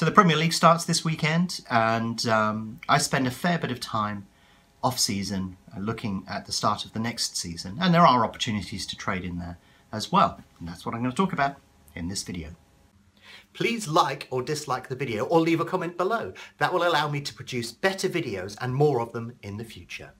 So the Premier League starts this weekend, and um, I spend a fair bit of time off season uh, looking at the start of the next season, and there are opportunities to trade in there as well. And that's what I'm going to talk about in this video. Please like or dislike the video or leave a comment below. That will allow me to produce better videos and more of them in the future.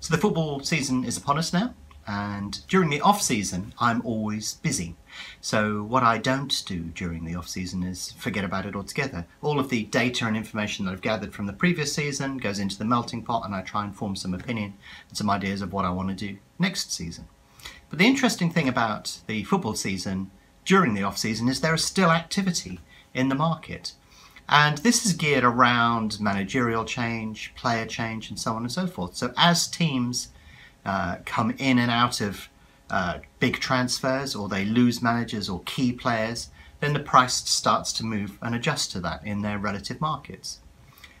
So the football season is upon us now and during the off season I'm always busy. So what I don't do during the off season is forget about it altogether. All of the data and information that I've gathered from the previous season goes into the melting pot and I try and form some opinion and some ideas of what I want to do next season. But the interesting thing about the football season during the off season is there is still activity in the market. And this is geared around managerial change, player change, and so on and so forth. So as teams uh, come in and out of uh, big transfers or they lose managers or key players, then the price starts to move and adjust to that in their relative markets.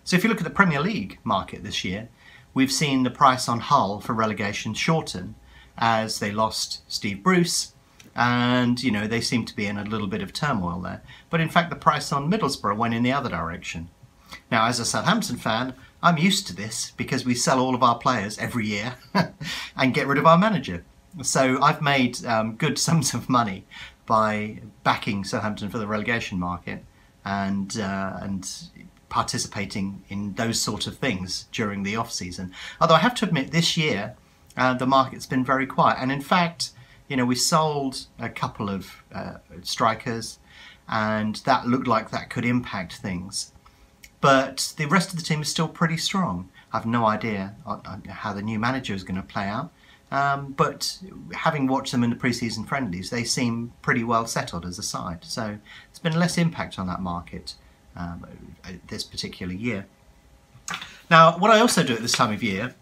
So if you look at the Premier League market this year, we've seen the price on Hull for relegation shorten as they lost Steve Bruce and you know they seem to be in a little bit of turmoil there. But in fact the price on Middlesbrough went in the other direction. Now as a Southampton fan I'm used to this because we sell all of our players every year and get rid of our manager. So I've made um, good sums of money by backing Southampton for the relegation market and uh, and participating in those sort of things during the off season. Although I have to admit, this year uh, the market's been very quiet, and in fact, you know, we sold a couple of uh, strikers, and that looked like that could impact things. But the rest of the team is still pretty strong. I have no idea how the new manager is going to play out. Um, but having watched them in the preseason friendlies, they seem pretty well settled as a side. So there's been less impact on that market um, this particular year. Now, what I also do at this time of year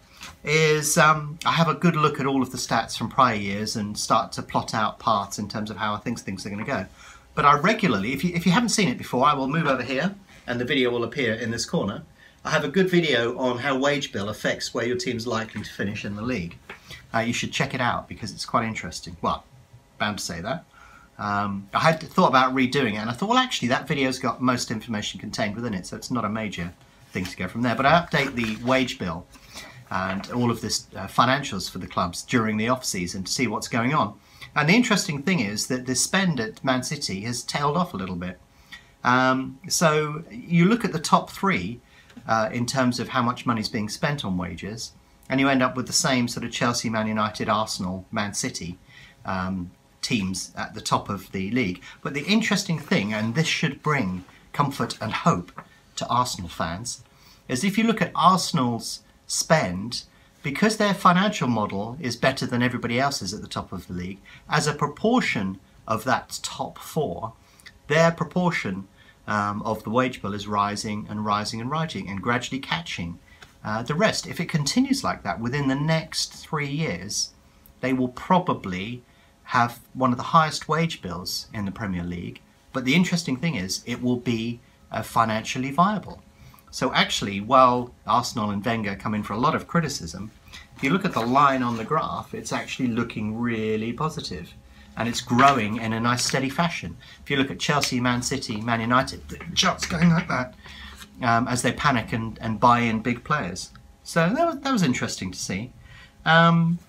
is um, I have a good look at all of the stats from prior years and start to plot out paths in terms of how I think things are going to go. But I regularly, if you, if you haven't seen it before, I will move over here and the video will appear in this corner. I have a good video on how wage bill affects where your team's likely to finish in the league. Uh, you should check it out because it's quite interesting. Well, bound to say that. Um, I had thought about redoing it and I thought, well, actually, that video's got most information contained within it, so it's not a major thing to go from there. But I update the wage bill and all of this uh, financials for the clubs during the off season to see what's going on. And the interesting thing is that the spend at Man City has tailed off a little bit. Um, so you look at the top three uh, in terms of how much money is being spent on wages, and you end up with the same sort of Chelsea, Man United, Arsenal, Man City um, teams at the top of the league. But the interesting thing, and this should bring comfort and hope to Arsenal fans, is if you look at Arsenal's spend, because their financial model is better than everybody else's at the top of the league, as a proportion of that top four, their proportion um, of the wage bill is rising and rising and rising and gradually catching uh, the rest. If it continues like that within the next three years, they will probably have one of the highest wage bills in the Premier League. But the interesting thing is, it will be uh, financially viable. So actually, while Arsenal and Wenger come in for a lot of criticism, if you look at the line on the graph, it's actually looking really positive and it's growing in a nice steady fashion. If you look at Chelsea, Man City, Man United, the chart's going like that um, as they panic and, and buy in big players. So that was, that was interesting to see. Um,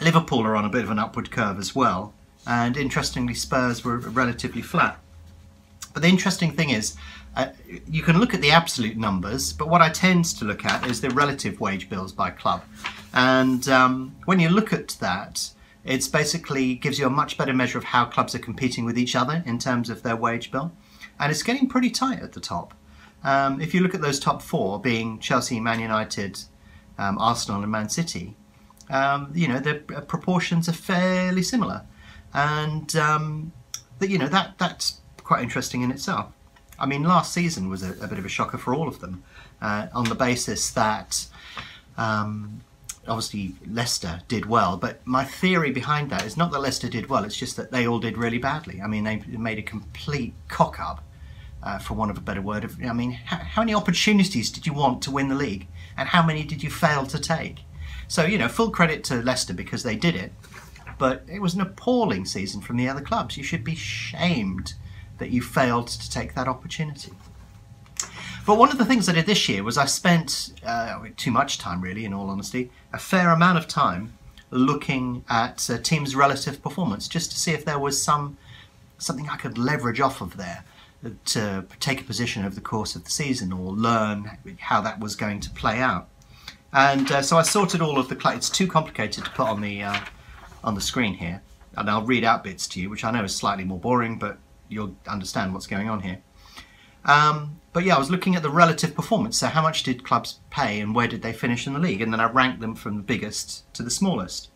Liverpool are on a bit of an upward curve as well, and interestingly, Spurs were relatively flat. But the interesting thing is, uh, you can look at the absolute numbers, but what I tend to look at is the relative wage bills by club. And um, when you look at that, it basically gives you a much better measure of how clubs are competing with each other in terms of their wage bill. And it's getting pretty tight at the top. Um, if you look at those top four, being Chelsea, Man United, um, Arsenal and Man City, um, you know, the proportions are fairly similar. And, um, you know, that that's quite interesting in itself. I mean, last season was a, a bit of a shocker for all of them uh, on the basis that um, obviously Leicester did well, but my theory behind that is not that Leicester did well, it's just that they all did really badly. I mean, they made a complete cock up, uh, for want of a better word. I mean, how, how, many opportunities did you want to win the league, and how many did you fail to take? So, you know, full credit to Leicester because they did it, but it was an appalling season from the other clubs. You should be shamed that you failed to take that opportunity. But one of the things I did this year was I spent uh, too much time, really, in all honesty, a fair amount of time looking at uh, teams' relative performance, just to see if there was some something I could leverage off of there to take a position over the course of the season or learn how that was going to play out. And uh, so I sorted all of the. It's too complicated to put on the uh, on the screen here, and I'll read out bits to you, which I know is slightly more boring, but you'll understand what's going on here. Um, but yeah, I was looking at the relative performance. So how much did clubs pay, and where did they finish in the league? And then I ranked them from the biggest to the smallest.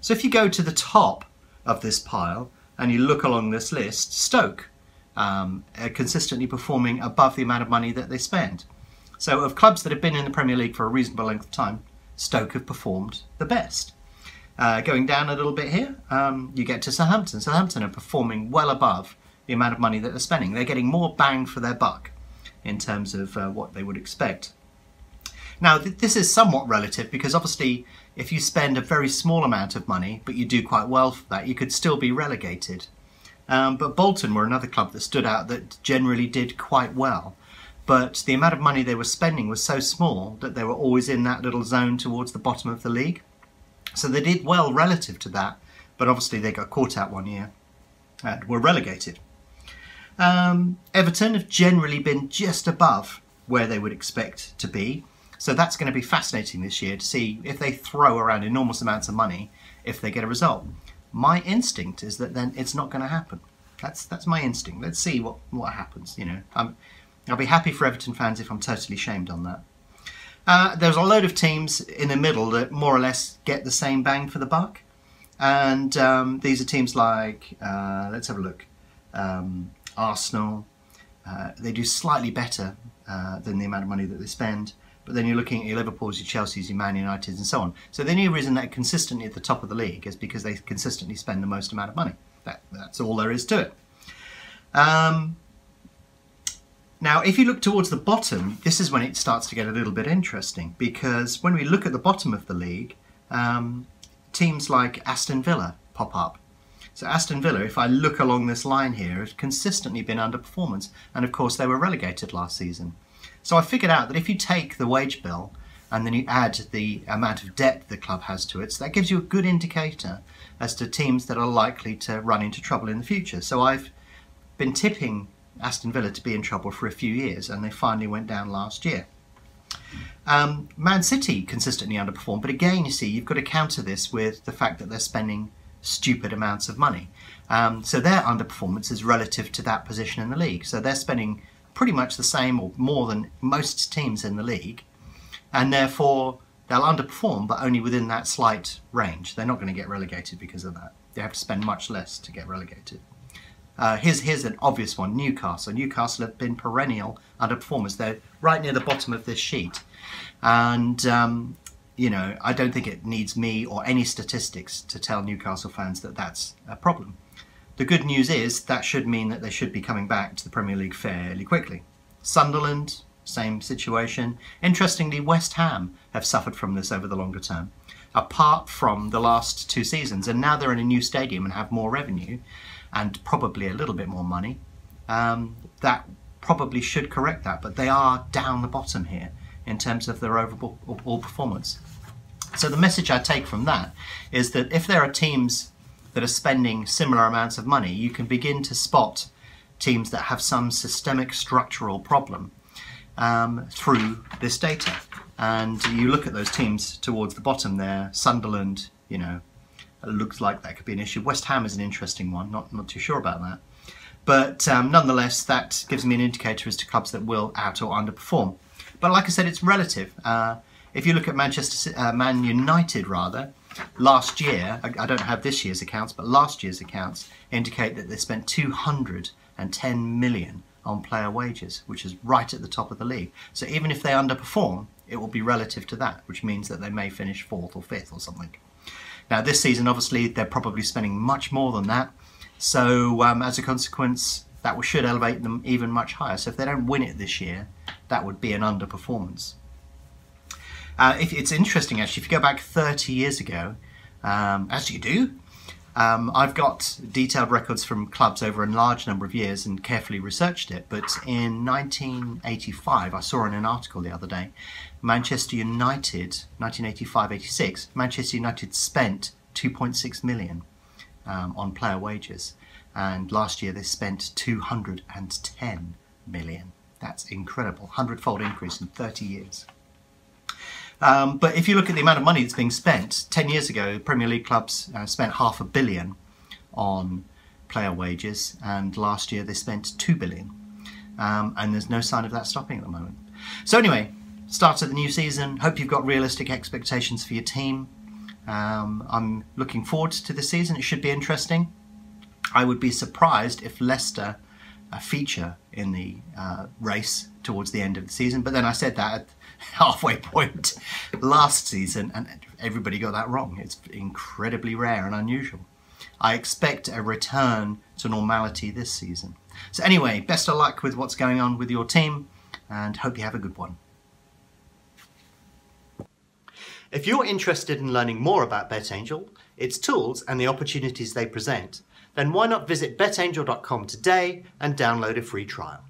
So if you go to the top of this pile and you look along this list, Stoke um, are consistently performing above the amount of money that they spend. So of clubs that have been in the Premier League for a reasonable length of time, Stoke have performed the best. Uh, going down a little bit here, um, you get to Southampton. Southampton are performing well above the amount of money that they're spending. They're getting more bang for their buck in terms of uh, what they would expect. Now, th this is somewhat relative because obviously, if you spend a very small amount of money, but you do quite well for that, you could still be relegated. Um, but Bolton were another club that stood out that generally did quite well. But the amount of money they were spending was so small that they were always in that little zone towards the bottom of the league. So they did well relative to that, but obviously they got caught out one year and were relegated. Um, Everton have generally been just above where they would expect to be. So that's going to be fascinating this year to see if they throw around enormous amounts of money if they get a result. My instinct is that then it's not going to happen. That's that's my instinct. Let's see what what happens. You know, I'm, I'll be happy for Everton fans if I'm totally shamed on that. Uh, there's a load of teams in the middle that more or less get the same bang for the buck, and um, these are teams like uh, let's have a look. Um, Arsenal, uh, they do slightly better uh, than the amount of money that they spend. But then you're looking at your Liverpool's, your Chelsea's, your Man United's, and so on. So the only reason they're consistently at the top of the league is because they consistently spend the most amount of money. That, that's all there is to it. Um, now, if you look towards the bottom, this is when it starts to get a little bit interesting because when we look at the bottom of the league, um, teams like Aston Villa pop up. So Aston Villa, if I look along this line here, have consistently been underperformance, and of course they were relegated last season. So I figured out that if you take the wage bill and then you add the amount of debt the club has to it, so that gives you a good indicator as to teams that are likely to run into trouble in the future. So I've been tipping Aston Villa to be in trouble for a few years, and they finally went down last year. Um, Man City consistently underperformed, but again, you see, you've got to counter this with the fact that they're spending stupid amounts of money. Um, so their underperformance is relative to that position in the league. So they're spending pretty much the same or more than most teams in the league, and therefore they'll underperform, but only within that slight range. They're not going to get relegated because of that. They have to spend much less to get relegated. Uh, here's, here's an obvious one, Newcastle. Newcastle have been perennial underperformers. They're right near the bottom of this sheet. And um, you know, I don't think it needs me or any statistics to tell Newcastle fans that that's a problem. The good news is that should mean that they should be coming back to the Premier League fairly quickly. Sunderland, same situation. Interestingly, West Ham have suffered from this over the longer term, apart from the last two seasons. And now they're in a new stadium and have more revenue and probably a little bit more money. Um, that probably should correct that, but they are down the bottom here in terms of their overall performance. So the message I take from that is that if there are teams that are spending similar amounts of money, you can begin to spot teams that have some systemic structural problem um, through this data. And you look at those teams towards the bottom there, Sunderland, you know, it looks like that could be an issue. West Ham is an interesting one, not, not too sure about that. But um, nonetheless, that gives me an indicator as to clubs that will out or underperform. But like I said, it's relative. Uh, if you look at Manchester, uh, Man United rather, last year, I, I, don't have this year's accounts, but last year's accounts indicate that they spent 210 million on player wages, which is right at the top of the league. So even if they underperform, it will be relative to that, which means that they may finish fourth or fifth or something. Now this season, obviously, they're probably spending much more than that. So um, as a consequence, that should elevate them even much higher. So if they don't win it this year, that would be an underperformance. Uh, if, it's interesting actually, if you go back 30 years ago, um, as you do, Um, I've got detailed records from clubs over a large number of years and carefully researched it. But in 1985, I saw in an article the other day, Manchester United, 1985-86, Manchester United spent 2.6 million um, on player wages, and last year they spent 210 million. That's incredible, hundredfold increase in 30 years. Um, but if you look at the amount of money that's being spent, 10 years ago, Premier League clubs uh, spent half a billion on player wages, and last year they spent 2 billion. Um, and there's no sign of that stopping at the moment. So, anyway, start of the new season. Hope you've got realistic expectations for your team. Um, I'm looking forward to the season. It should be interesting. I would be surprised if Leicester uh, feature in the uh, race towards the end of the season. But then I said that at halfway point last season, and everybody got that wrong. It's incredibly rare and unusual. I expect a return to normality this season. So anyway, best of luck with what's going on with your team, and hope you have a good one. If you're interested in learning more about BetAngel, its tools and the opportunities they present, then why not visit betangel.com today and download a free trial.